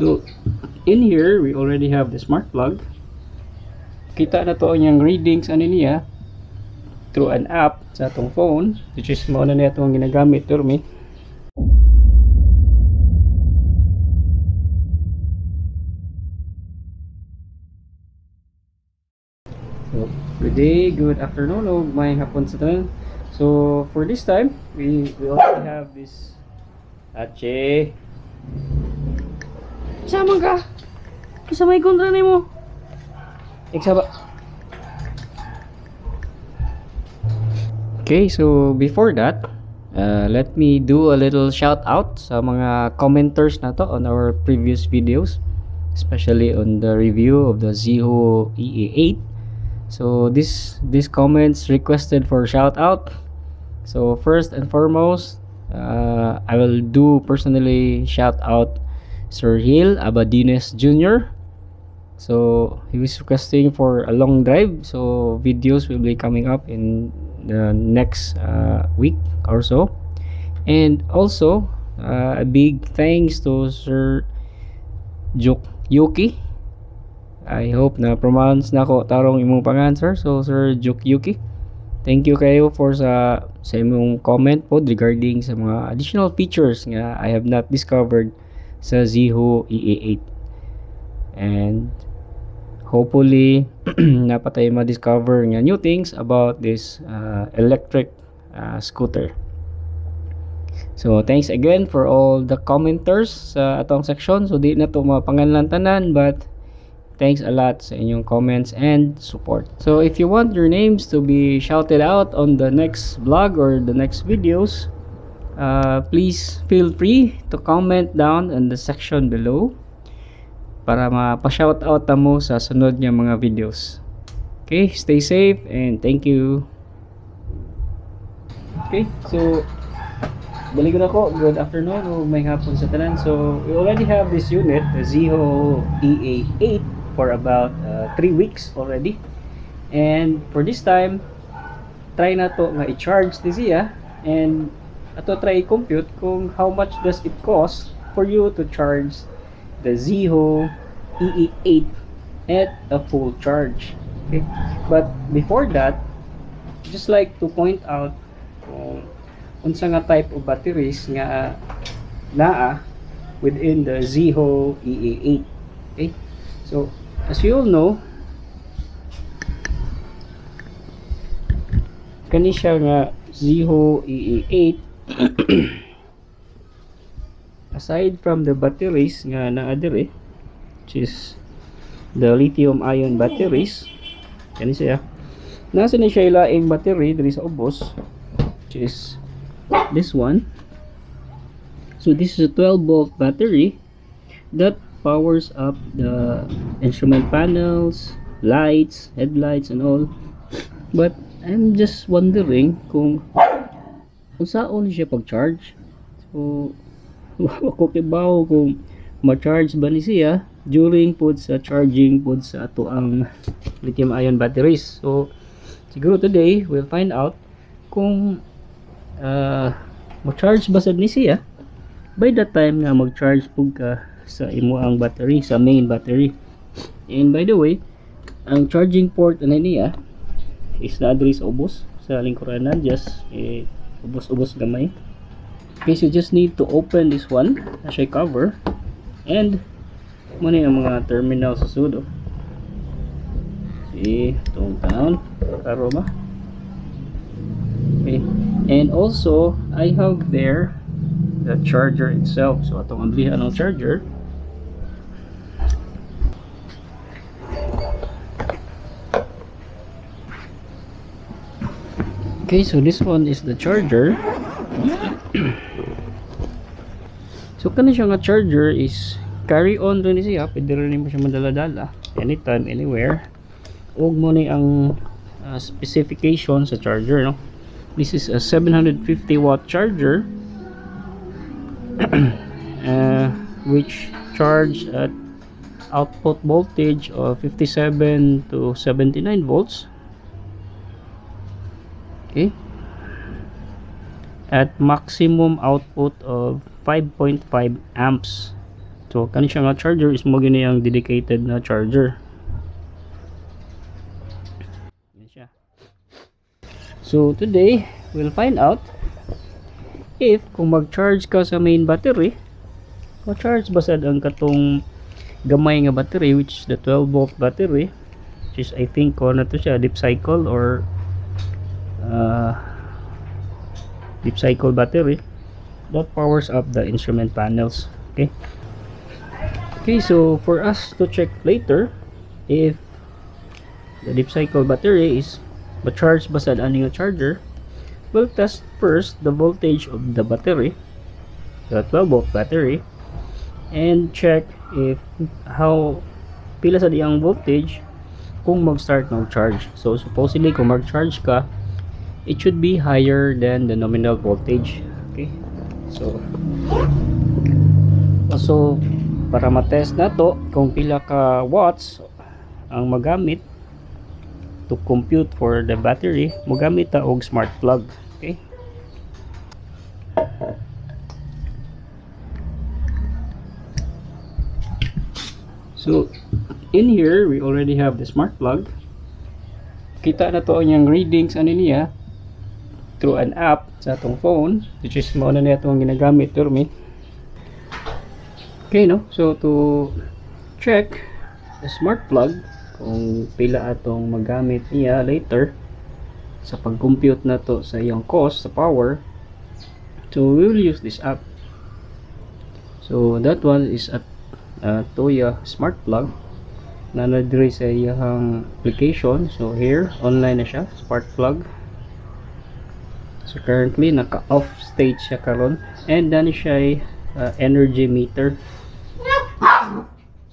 So, in here, we already have the smart plug. Kita na to ang readings ano niya through an app sa atong phone which is mo na itong ginagamit turmi. Good day, good afternoon, o may hapon sa tanan. So, for this time, we, we also have this Ache. Sama ka. Isa may kontra ni mo. Iksa ba? Okay, so before that, uh, let me do a little shout out sa mga commenters na to on our previous videos, especially on the review of the Ziho EA8. So this this comments requested for shout out. So first and foremost, uh, I will do personally shout out Sir Hill Abadines Jr. So he was requesting for a long drive. So videos will be coming up in the next uh, week or so. And also uh, a big thanks to Sir Juk Yuki. I hope na pronounce na ko tarong imong pangan sir. So Sir Juk Yuki. Thank you kayo for sa sa imong comment po regarding sa mga additional features nga I have not discovered sa Ziho EA8. And hopefully napatay ma-discover nga new things about this uh, electric uh, scooter. So thanks again for all the commenters sa atong section. So di na to mapangalan tanan but thanks a lot sa inyong comments and support. So if you want your names to be shouted out on the next vlog or the next videos, uh, please feel free to comment down in the section below para mapa-shout out ta mo sa sunod nga mga videos. Okay, stay safe and thank you. Okay, so balik na ko. Good afternoon o may hapon sa tanan. So, we already have this unit, the Ziho EA8 for about 3 uh, weeks already. And for this time, try na to nga i-charge ni siya and ato try i-compute kung how much does it cost for you to charge the Ziho EE8 at a full charge. Okay? But before that, just like to point out kung unsa nga type of batteries nga naa within the Ziho EA8. Okay? So, as you all know, kani siya nga Ziho EA8 aside from the batteries nga naa dire which is the lithium ion batteries kani siya. Nasa ni siya ilaing battery diri sa ubos which is this one. So this is a 12 volt battery that powers up the instrument panels lights headlights and all. But I'm just wondering kung kung saan siya pag-charge. So ako kibaw kung ma-charge ba ni siya during pod sa charging pod sa ato ang lithium ion batteries. So siguro today we'll find out kung uh, ma-charge ba sad ni siya. By the time nga mag-charge pug ka sa imo ang battery sa main battery. And by the way ang charging port na niya is na address ubos sa lingkuranan just eh, ubos-ubos gamay. Okay so just need to open this one na siya cover. And muna yung mga terminal sa sudo see tone down karo okay and also I have there the charger itself. So atong amblihan ng charger okay so this one is the charger. So kani siya nga charger is carry on rin siya. Pwede rin mo siya madala-dala. Anytime anywhere. Ug mo ni ang uh, specification sa charger no? This is a 750 watt charger. Uh, which charge at output voltage of 57 to 79 volts okay. At maximum output of 5.5 amps. So kani siya nga charger is mo gini ang dedicated na charger. So today we'll find out if kung mag-charge ka sa main battery ma-charge ba sad ang katong gamay nga battery which is the 12 volt battery which is I think ko na to siya deep cycle or uh, deep cycle battery that powers up the instrument panels okay? Okay so for us to check later if the deep cycle battery is ma-charge ba sa yung charger we'll test first the voltage of the battery the 12 volt battery and check if how pila sa diyang voltage kung mag-start ng charge so supposedly kung mag-charge ka it should be higher than the nominal voltage okay? So so para matest na to kung pila ka watts ang magamit to compute for the battery magamit ta og smart plug okay? So in here we already have the smart plug. Kita na to ang readings ano niya through an app sa atong phone which is mo na niya ginagamit turmi okay no? So to check the smart plug kung pila atong magamit niya later sa pag-compute na to sa iyong cost sa power so we will use this app. So that one is at uh, Toya smart plug na na-dre sa iyang application. So here online na siya smart plug so currently naka off stage siya karon. And then siya uh, energy meter.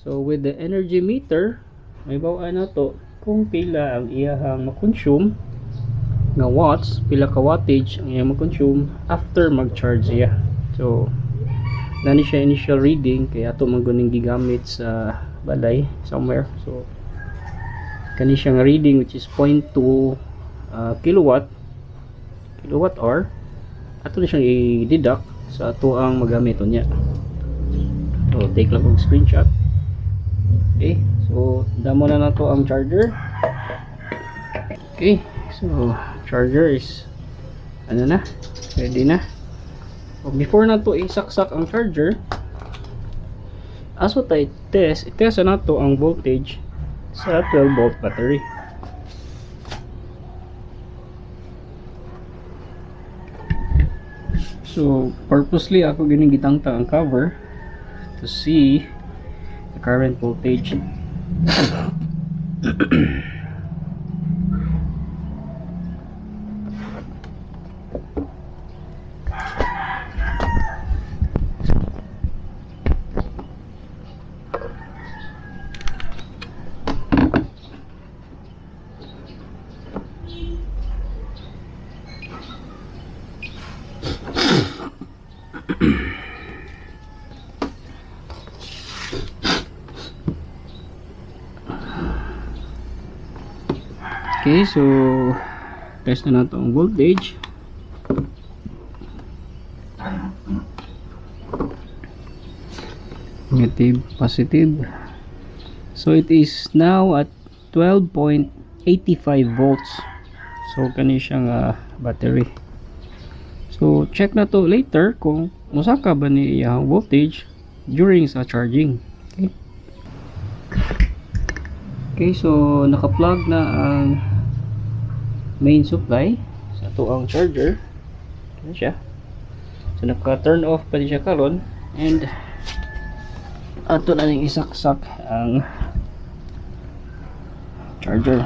So with the energy meter may bawaan na to kung pila ang iyahang makonsume nga watts pila ka wattage ang iyang makonsume after mag-charge siya so nani siya initial reading kaya ato man guning gigamit sa balay somewhere. So kani siyang reading which is 0.2 uh, kilowatt kilowatt hour ato na siyang i-deduct sa ato ang magamit niya so take lang og screenshot. Okay so damo na na to ang charger. Okay so charger is ano na ready na. So, before na to isaksak ang charger aso tayo test itest na to ang voltage sa 12 volt battery so purposely ako gining gitangta ang cover to see the current voltage Okay, so test na nato ang voltage. Negative, positive. So it is now at 12.85 volts. So kani siyang uh, battery. So check na to later kung musaka ba ni iyang voltage during sa charging. Okay. Okay, so naka-plug na ang main supply sa to ang charger. Ano siya? So naka-turn off pa din siya karon and ato na ning isaksak ang charger.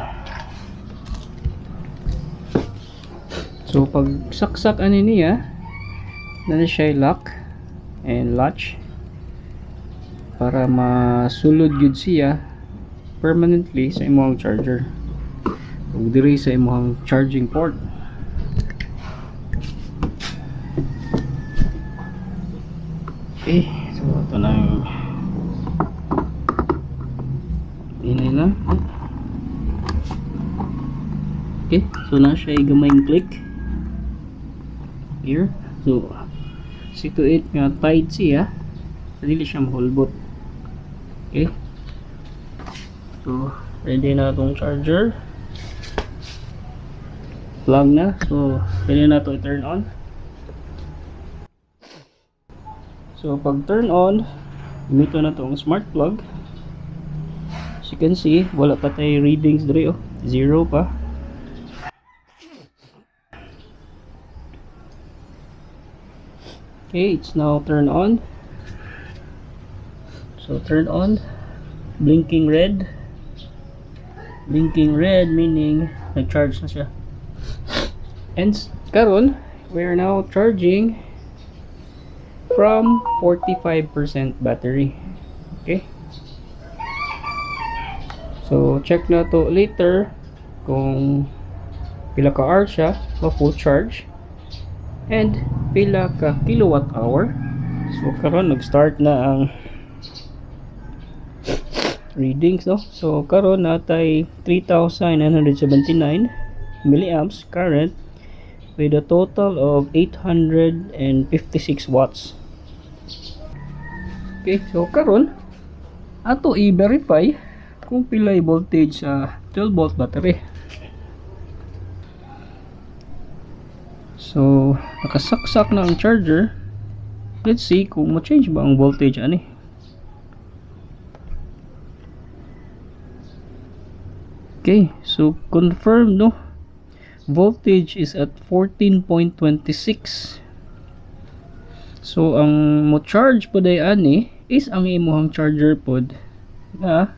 So pag saksak ani niya na siya lock and latch para masulod gyud siya permanently sa imong charger ug diri sa imong charging port. Okay so ito na yung ini lang okay so na siya ay gamayng click. Here. So see to it nga tight siya. Dili siya mahulbot. Okay. So ready na itong charger plug na so pwede na to i-turn on so pag turn on Gamitin na itong smart plug. As you can see, wala pa tayo readings dre oh. Zero pa. Okay, it's now turned on. So turn on. Blinking red. Blinking red meaning nag-charge na siya. And karon, we are now charging from 45% battery. Okay? So check na to later kung pila ka hour siya o full charge and pila ka kilowatt hour. So karon nag start na ang readings no? So karon natay 3979 milliamps current with a total of 856 watts Okay, so karon ato i-verify kung pila yung voltage sa 12 volt battery. So, nakasaksak na ang charger. Let's see kung ma-change ba ang voltage ani. Okay, so confirm no. Voltage is at 14.26 So ang mo charge po day ani is ang imuhang charger pod na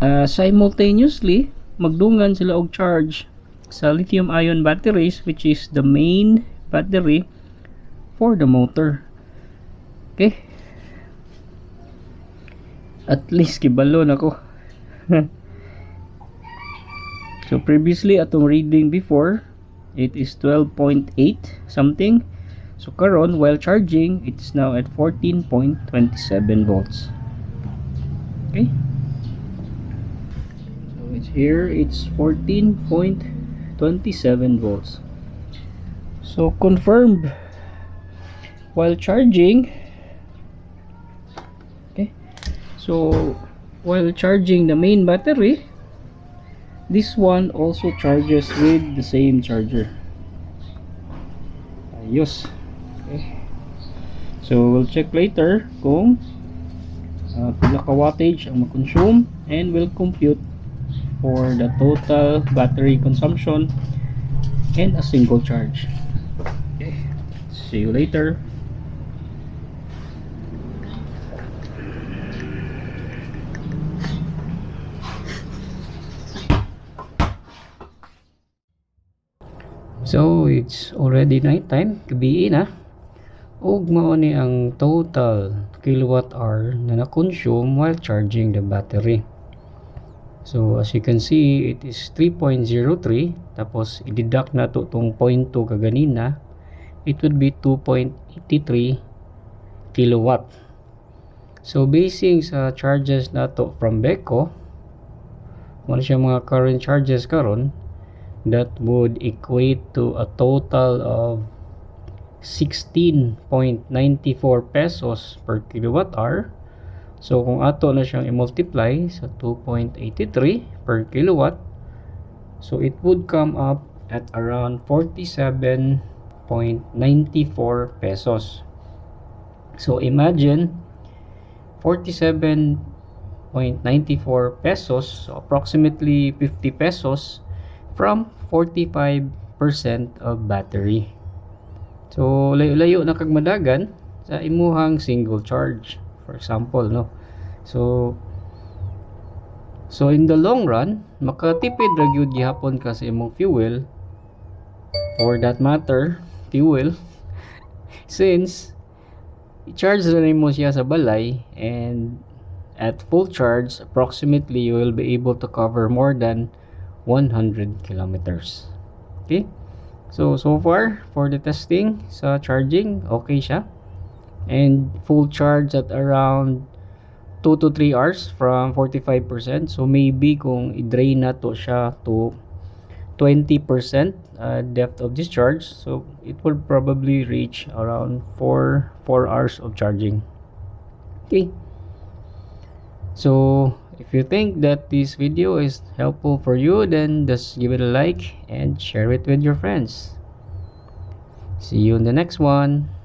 uh, simultaneously magdungan sila og charge sa lithium ion batteries which is the main battery for the motor. Okay? At least kibalo nako. so previously atong reading before it is 12.8 something So karon while charging, it's now at 14.27 volts. Okay? So it's here, it's 14.27 volts. So confirmed while charging. Okay? So while charging the main battery, this one also charges with the same charger. Ayos. Okay. So, we'll check later kung uh, ka wattage ang makonsume and we'll compute for the total battery consumption and a single charge. Okay. See you later. So, it's already night time. Gabi na ug mao ni ang total kilowatt hour na na-consume while charging the battery so as you can see it is 3.03 tapos i-deduct na to tong 0.2 kaganina it would be 2.83 kilowatt so basing sa charges na to from Beko mo siya mga current charges karon that would equate to a total of 16.94 pesos per kilowatt hour. So kung ato na siyang i-multiply sa 2.83 per kilowatt, so it would come up at around 47.94 pesos. So imagine 47.94 pesos, so approximately 50 pesos from 45% of battery. So layo-layo na kag madagan sa imuhang single charge. For example, no. So So in the long run, makatipid ra gyud gihapon ka sa imong fuel for that matter, fuel since i-charge na nimo siya sa balay and at full charge approximately you will be able to cover more than 100 kilometers. Okay? So, so far, for the testing sa charging, okay siya. And full charge at around 2 to 3 hours from 45%. So, maybe kung i-drain na to siya to 20% uh, depth of discharge so it will probably reach around 4 4 hours of charging okay so if you think that this video is helpful for you then just give it a like and share it with your friends. See you in the next one